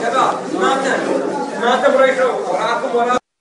شباب ما تنسوا ما تبغوا يشوفوا وراكم وراكم